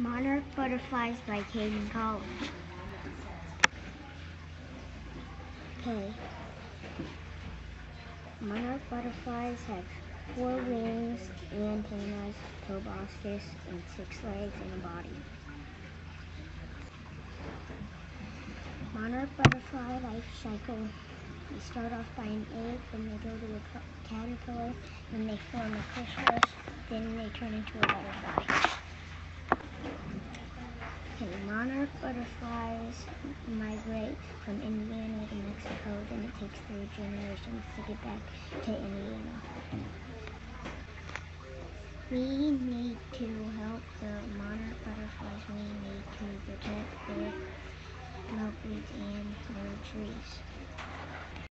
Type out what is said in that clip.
Monarch Butterflies by Kaiden Collins. Okay. Monarch butterflies have four wings, antennas, proboscis, and six legs and a body. Monarch butterfly life cycle. They start off by an egg, then they go to a caterpillar, then they form a chrysalis, then they turn into a butterfly. Monarch butterflies migrate from Indiana to Mexico, then it takes three generations to get back to Indiana. We need to help the monarch butterflies. We need to protect their milkweeds and their trees.